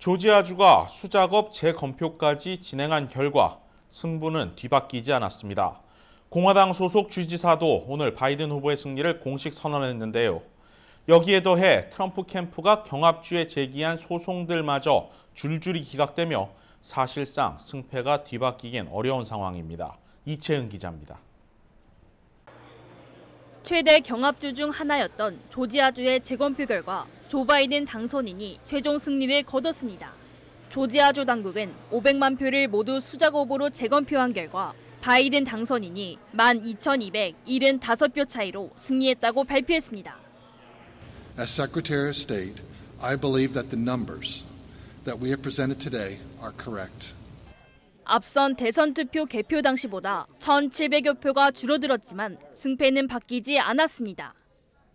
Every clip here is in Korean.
조지아주가 수작업 재검표까지 진행한 결과 승부는 뒤바뀌지 않았습니다. 공화당 소속 주지사도 오늘 바이든 후보의 승리를 공식 선언했는데요. 여기에 더해 트럼프 캠프가 경합주에 제기한 소송들마저 줄줄이 기각되며 사실상 승패가 뒤바뀌긴 어려운 상황입니다. 이채은 기자입니다. 최대 경합주 중 하나였던 조지아주의 재검표 결과 조 바이든 당선인이 최종 승리를 거뒀습니다. 조지아주 당국은 500만 표를 모두 수작업으로 재검표한 결과 바이든 당선인이 12,275표 차이로 승리했다고 발표했습니다. As Secretary of State, I believe that the numbers that we have presented today are correct. 앞선 대선 투표 개표 당시보다 1,700여 표가 줄어들었지만 승패는 바뀌지 않았습니다.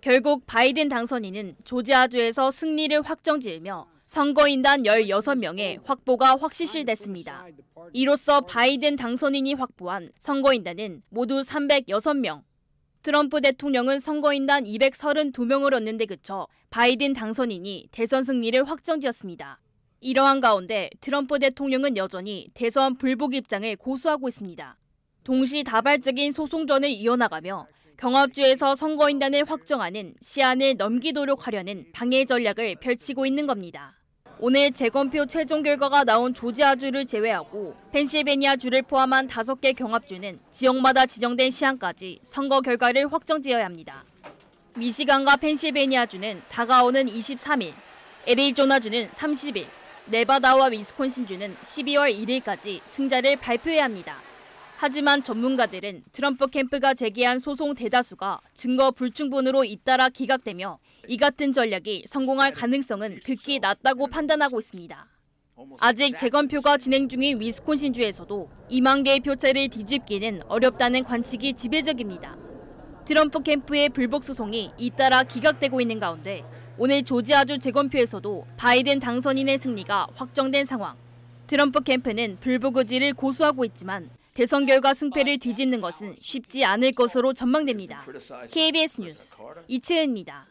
결국 바이든 당선인은 조지아주에서 승리를 확정지으며 선거인단 16명의 확보가 확실시됐습니다. 이로써 바이든 당선인이 확보한 선거인단은 모두 306명. 트럼프 대통령은 선거인단 232명을 얻는 데 그쳐 바이든 당선인이 대선 승리를 확정지었습니다. 이러한 가운데 트럼프 대통령은 여전히 대선 불복 입장을 고수하고 있습니다. 동시다발적인 소송전을 이어나가며 경합주에서 선거인단을 확정하는 시한을 넘기도록 하려는 방해 전략을 펼치고 있는 겁니다. 오늘 재검표 최종 결과가 나온 조지아주를 제외하고 펜실베니아주를 포함한 5개 경합주는 지역마다 지정된 시한까지 선거 결과를 확정지어야 합니다. 미시간과 펜실베니아주는 다가오는 23일, 애리조나주는 30일, 네바다와 위스콘신주는 12월 1일까지 승자를 발표해야 합니다. 하지만 전문가들은 트럼프 캠프가 제기한 소송 대다수가 증거 불충분으로 잇따라 기각되며 이 같은 전략이 성공할 가능성은 극히 낮다고 판단하고 있습니다. 아직 재검표가 진행 중인 위스콘신주에서도 2만 개의 표체를 뒤집기는 어렵다는 관측이 지배적입니다. 트럼프 캠프의 불복 소송이 잇따라 기각되고 있는 가운데 오늘 조지아주 재검표에서도 바이든 당선인의 승리가 확정된 상황. 트럼프 캠프는 불복 의지를 고수하고 있지만 대선 결과 승패를 뒤집는 것은 쉽지 않을 것으로 전망됩니다. KBS 뉴스 이채은입니다.